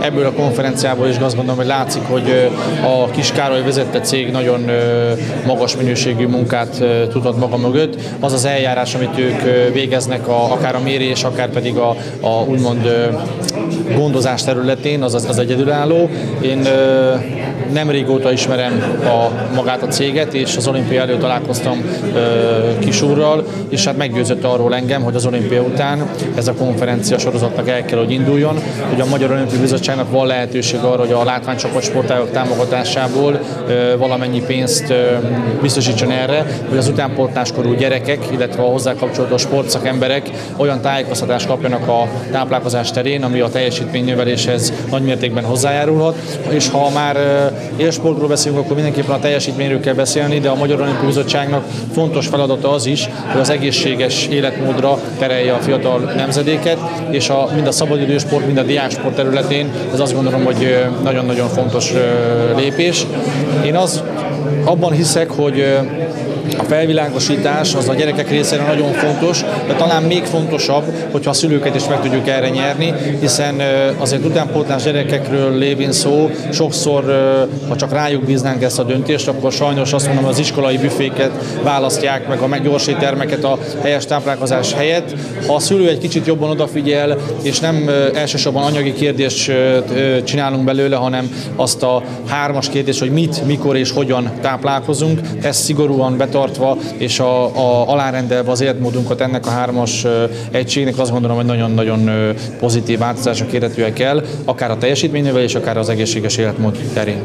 Ebből a konferenciából is azt gondolom, hogy látszik, hogy a Kis Károly vezette cég nagyon magas minőségű munkát tudott maga mögött. Az az eljárás, amit ők végeznek, akár a mérés, akár pedig a, a úgymond gondozás területén, az, az, egyedülálló. Én nem régóta ismerem a, magát a céget, és az olimpia előtt találkoztam Kisúrral, és hát meggyőzött arról engem, hogy az olimpia után ez a konferencia sorozatnak el kell, hogy induljon, hogy a Magyar Olimpiai Bizottságnak van lehetőség arra, hogy a látványcsoport sportágok támogatásából valamennyi pénzt biztosítson erre, hogy az utánpótláskorú gyerekek, illetve a hozzá kapcsolódó sportszakemberek olyan tájékoztatást kapjanak a táplálkozás terén, ami a teljesítménynöveléshez nagymértékben hozzájárulhat, és ha már élsportról beszélünk, akkor mindenképpen a teljesítményről kell beszélni, de a Magyar Olimpiai Bizottságnak fontos feladata az is, hogy az egészséges életmódra terelje a fiatal nemzedéket, és a, mind a szabadidősport, mind a diáksport területén ez azt gondolom, hogy nagyon-nagyon fontos lépés. Én az abban hiszek, hogy a felvilágosítás az a gyerekek részére nagyon fontos, de talán még fontosabb, hogyha a szülőket is meg tudjuk erre nyerni, hiszen azért utánpótlás gyerekekről lévén szó, sokszor, ha csak rájuk bíznánk ezt a döntést, akkor sajnos azt mondom, az iskolai büféket választják meg a meggyorsi termeket a helyes táplálkozás helyett. Ha a szülő egy kicsit jobban odafigyel, és nem elsősorban anyagi kérdést csinálunk belőle, hanem azt a hármas kérdést, hogy mit, mikor és hogyan táplálkozunk, ezt szigorúan betartjuk tartva és a, a, alárendelve az életmódunkat ennek a hármas egységnek azt gondolom, hogy nagyon-nagyon pozitív változások érhetőek el, akár a teljesítménynövelés, akár az egészséges életmód terén.